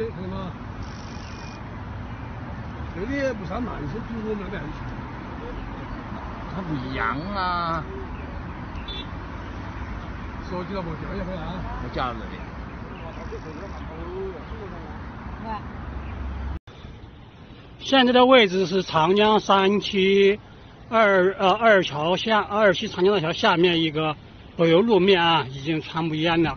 升机，看到吗？这里不上慢是比我们那边还强。它不一样啊。说起了不？掉下回啊？我夹了这里。现在的位置是长江三期二呃二桥下二期长江大桥下面一个柏油路面啊，已经全部淹了。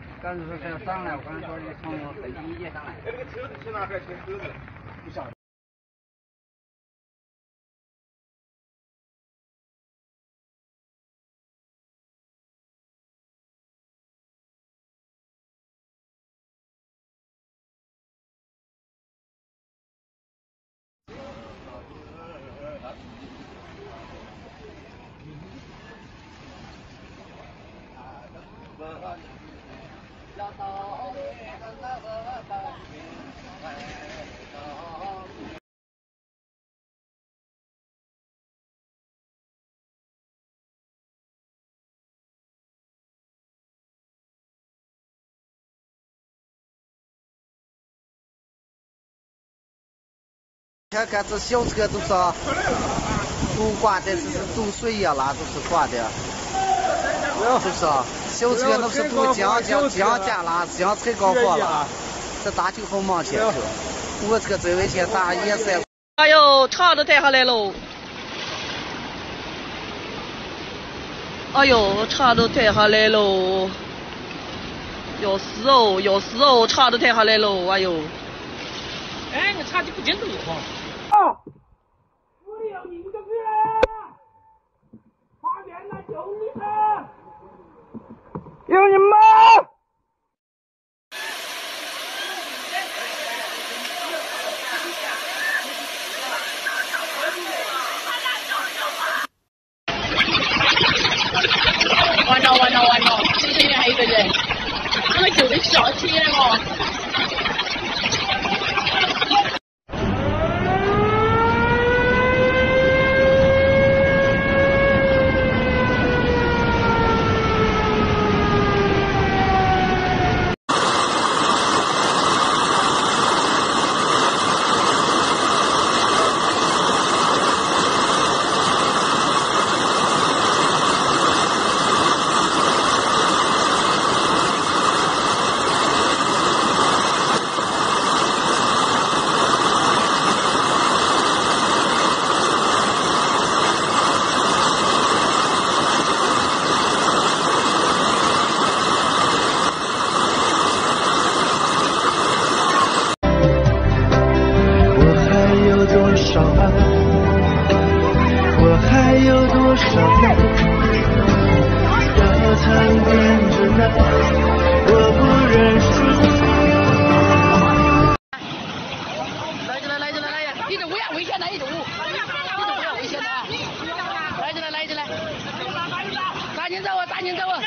刚才说想上来，我刚才说你从飞机也上来。哎那个车子去哪？还车子？不晓得。看看这小车都是都挂的，这是都水呀，那都是挂的。是不是啊？小车那是都降降降价了，降才高货了。这大酒好忙去。我这个这位去打也是。哎呦，茶都抬下来喽！哎呦，茶都抬下来喽！要死哦，要死哦，茶都抬下来喽！哎呦！哎，你茶就不进度哈。我要命的人，快点来救你们！有你们！来就来来就来来呀一种危险的一种一种危险的来就来来就来赶紧走啊赶紧走啊